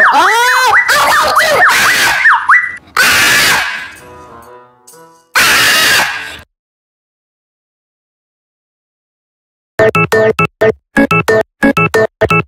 អូអោ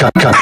Cut.